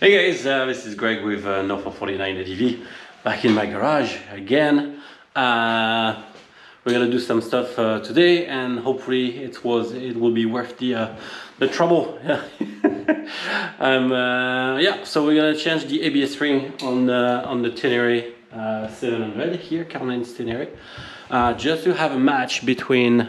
Hey guys, uh, this is Greg with uh, Norfolk 49 ADV back in my garage again. Uh, we're gonna do some stuff uh, today and hopefully it was it will be worth the uh, the trouble. um, uh, yeah, so we're gonna change the ABS ring on the on the Tenere uh, 700 here, Caroline's Tenere, uh, just to have a match between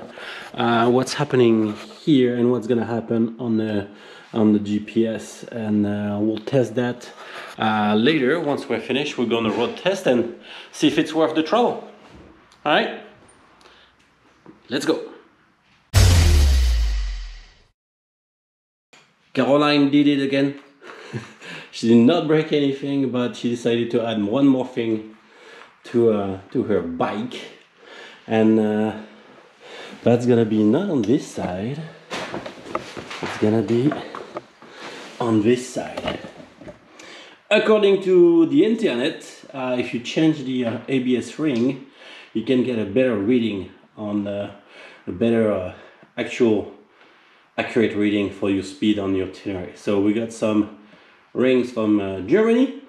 uh, what's happening here and what's gonna happen on the on the GPS and uh, we'll test that uh, later. Once we're finished we're going to road test and see if it's worth the trouble. All right? Let's go. Caroline did it again. She did not break anything but she decided to add one more thing to uh, to her bike. And uh, that's gonna be not on this side. It's gonna be on this side. According to the internet, uh, if you change the uh, ABS ring, you can get a better reading on uh, a better uh, actual accurate reading for your speed on your Tenere. So we got some rings from uh, Germany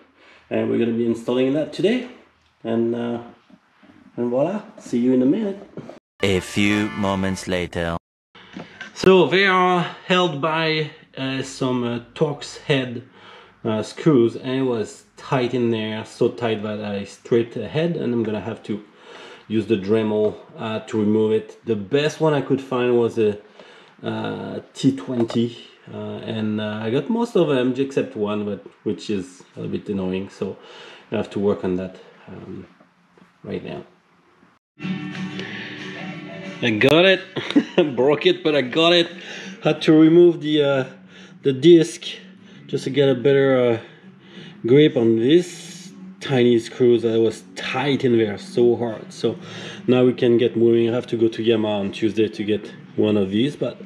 and we're going to be installing that today and uh, and voila see you in a minute a few moments later so they are held by some uh, Torx head uh, screws and it was tight in there, so tight that I stripped the head and I'm gonna have to use the Dremel uh, to remove it. The best one I could find was a uh, T20 uh, and I got most of them except one but which is a bit annoying so I have to work on that um, right now. I got it, broke it but I got it. Had to remove the the disc just to get a better uh, grip on this tiny screws that was tight in there so hard. So now we can get moving. I have to go to Yamaha on Tuesday to get one of these but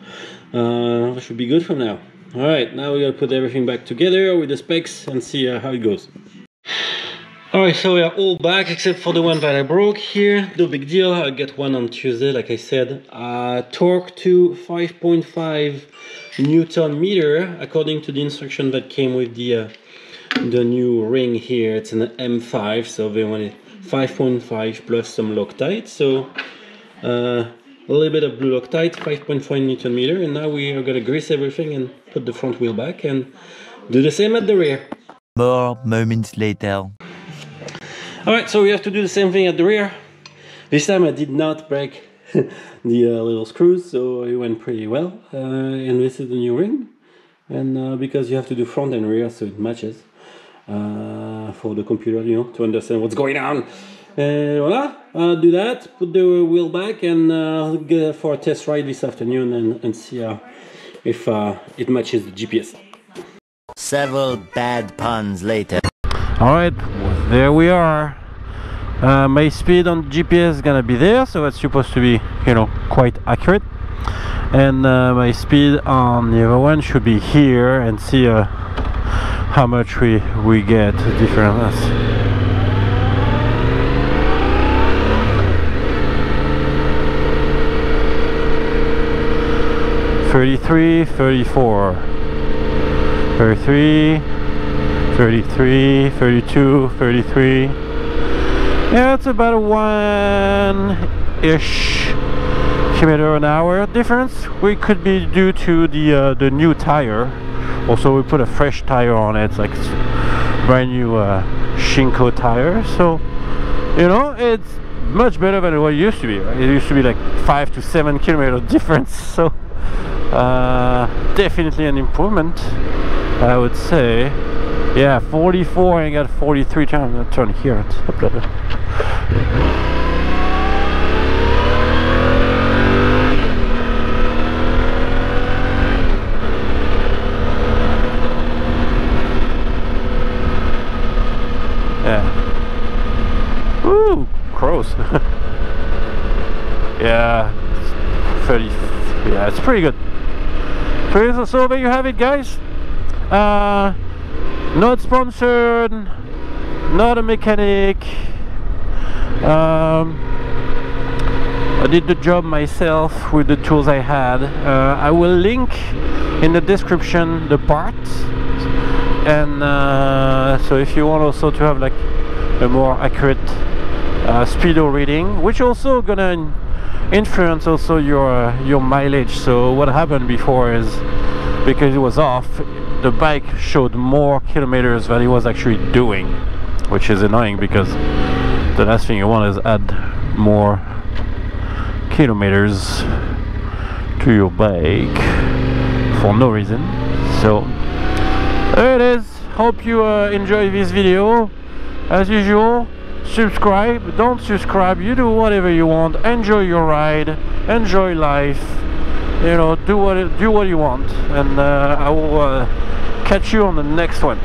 uh, should be good for now. Alright now we gotta put everything back together with the specs and see uh, how it goes. Alright, so we are all back except for the one that I broke here. No big deal, I'll get one on Tuesday, like I said. Uh, torque to 5.5 Newton meter, according to the instruction that came with the uh, the new ring here. It's an M5, so they wanted 5.5 plus some Loctite. So uh, a little bit of blue Loctite, 5.5 Newton meter, and now we are gonna grease everything and put the front wheel back and do the same at the rear. More moments later. Alright, so we have to do the same thing at the rear. This time I did not break the uh, little screws, so it went pretty well. Uh, and this is the new ring. And uh, because you have to do front and rear, so it matches uh, for the computer, you know, to understand what's going on. And voila, uh, do that, put the wheel back and uh, go for a test ride this afternoon and, and see if it matches the GPS. Several bad puns later. Alright, there we are. Uh, my speed on GPS is gonna be there, so it's supposed to be, you know, quite accurate. And uh, my speed on the other one should be here and see uh, how much we, we get difference. Thirty-three, thirty-four, thirty-three. 33, 32, 33. Yeah, it's about a one-ish kilometer an hour difference. We could be due to the uh, the new tire. Also, we put a fresh tire on it. It's like it's brand new uh, Shinko tire. So, you know, it's much better than what it used to be. Right? It used to be like five to seven kilometer difference. So, uh, definitely an improvement, I would say. Yeah, 44 and I got 43 times. I'm gonna turn here. Yeah. Woo! Crows. yeah. 30. Yeah, it's pretty good. So there you have it, guys. Uh, not sponsored not a mechanic um, I did the job myself with the tools I had. Uh, I will link in the description the parts. And uh, so if you want also to have like a more accurate uh, speedo reading which also gonna influence also your uh, your mileage. So what happened before is because it was off the bike showed more kilometers than it was actually doing which is annoying because the last thing you want is add more kilometers to your bike for no reason. So there it is. Hope you uh, enjoy this video. As usual subscribe. Don't subscribe. You do whatever you want. Enjoy your ride. Enjoy life. You know do what do what you want. And uh, I will uh, catch you on the next one